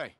Hey,